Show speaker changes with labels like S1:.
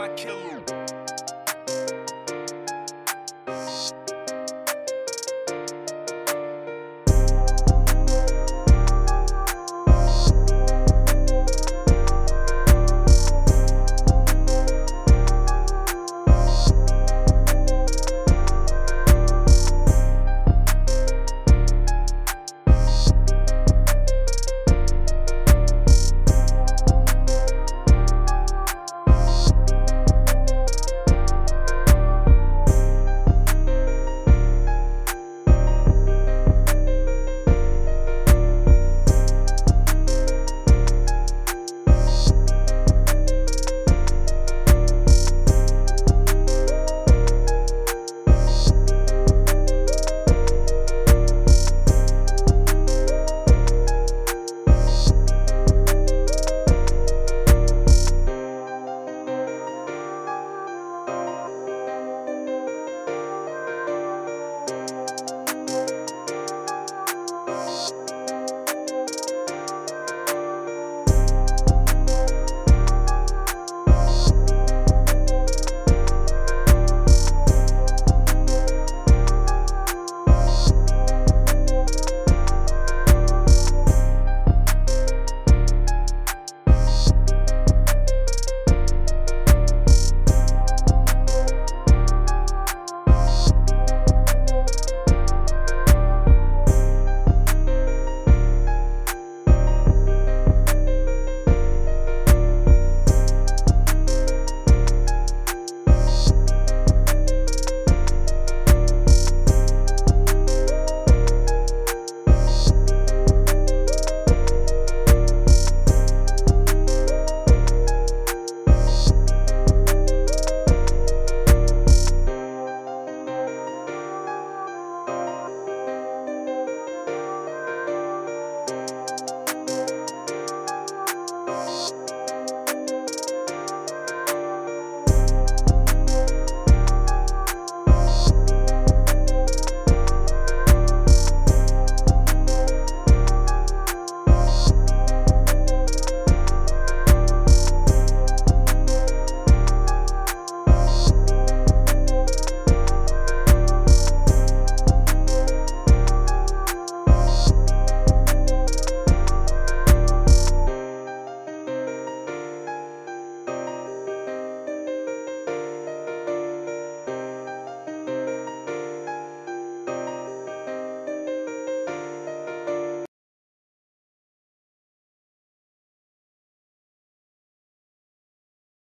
S1: I kill you.